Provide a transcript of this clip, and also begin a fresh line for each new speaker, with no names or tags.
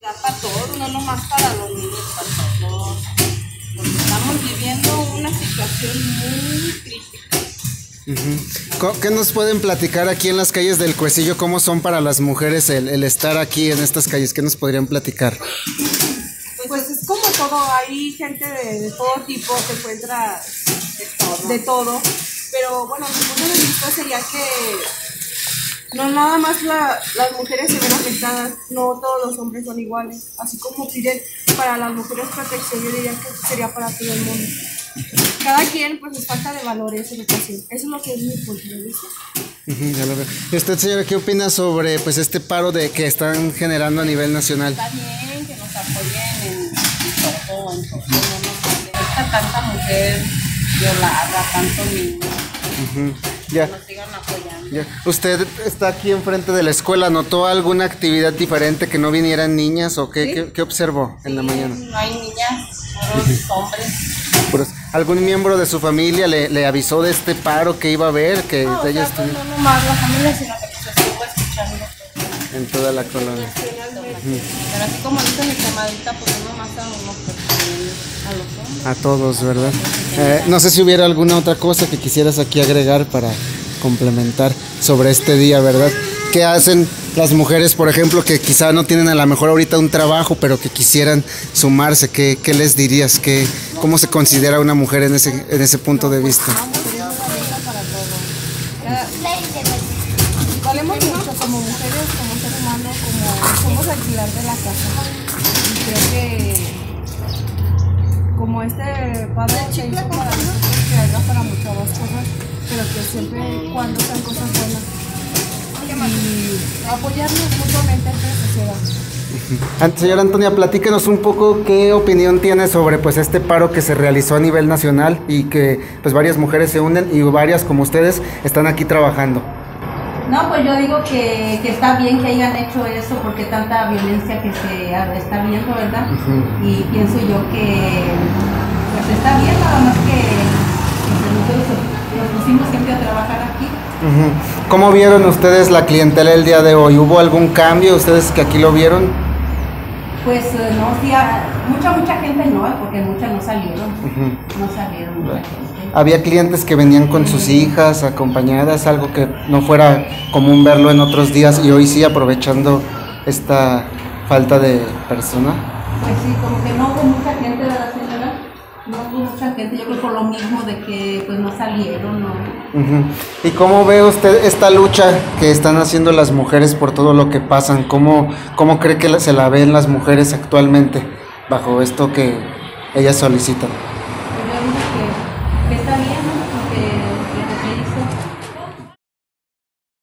Para todos, no nomás para los niños, para todos. Porque estamos viviendo una situación muy crítica.
¿Qué nos pueden platicar aquí en las calles del Cuecillo? ¿Cómo son para las mujeres el, el estar aquí en estas calles? ¿Qué nos podrían platicar?
Pues es como todo, hay gente de, de todo tipo, se encuentra de todo. Pero bueno, mi punto de vista sería que no nada más la- las mujeres se ven afectadas, no todos los hombres son iguales. Así como piden para las mujeres protección, yo diría que sería para todo el mundo. Cada quien, pues, les falta de valores, educación. Eso es lo que es mi punto de vista.
Ujú, ya lo veo. ¿Y usted, señora, qué opina sobre pues este paro de que están generando a nivel nacional?
Está bien que nos apoyen en, en todo, en todo, no nos tanta mujer violada, tanto niño,
Ya.
que nos sigan apoyando.
Ya. Usted está aquí enfrente de la escuela, ¿notó alguna actividad diferente que no vinieran niñas o qué,
Sí.
qué, qué observó en la mañana?
No hay niñas, puros hombres.
¿Algún miembro de su familia le, le avisó de este paro que iba a haber, que
No, o
ella
sea,
estuviera
no nomás la familia, sino que pues, se estuvo escuchando.
en toda la colonia?
Pero así como mi pues no nomás a pues a los hombres.
A todos, ¿verdad? Eh, no sé si hubiera alguna otra cosa que quisieras aquí agregar para complementar sobre este día, ¿verdad? ¿Qué hacen las mujeres, por ejemplo, que quizá no tienen a lo mejor ahorita un trabajo, pero que quisieran sumarse? ¿Qué, qué les dirías? ¿Qué, ¿Cómo se considera una mujer en ese, en ese punto de vista?
Valemos mucho como mujeres, como ser humano, como somos el pilar de la casa. Y creo que como este padre se hizo para nosotros, que haga para muchas más cosas, pero que siempre cuando sean cosas buenas. Y apoyarnos mutuamente entre sociedad.
An- Señora Antonia, platíquenos un poco qué opinión tiene sobre pues este paro que se realizó a nivel nacional y que pues varias mujeres se unen y varias como ustedes están aquí trabajando.
No, pues yo digo que, que está bien que hayan hecho eso porque tanta violencia que se está viendo, ¿verdad? Y pienso yo que pues está bien, nada más que, nosotros nos pusimos siempre a trabajar aquí.
¿Cómo vieron ustedes la clientela el día de hoy? ¿Hubo algún cambio ustedes que aquí lo vieron?
Pues eh, no, sí, a- mucha, mucha gente no, porque muchas no salieron. No salieron mucha gente.
Había clientes que venían con sus hijas acompañadas, algo que no fuera común verlo en otros días y hoy sí aprovechando esta falta de persona.
Pues sí, como que no hubo mucha gente, ¿verdad, mucha gente, yo creo por lo mismo de que pues no salieron, ¿no?
¿Y cómo ve usted esta lucha que están haciendo las mujeres por todo lo que pasan? ¿Cómo, cómo cree que se la ven las mujeres actualmente bajo esto que ellas solicitan? Pues yo digo que está bien, porque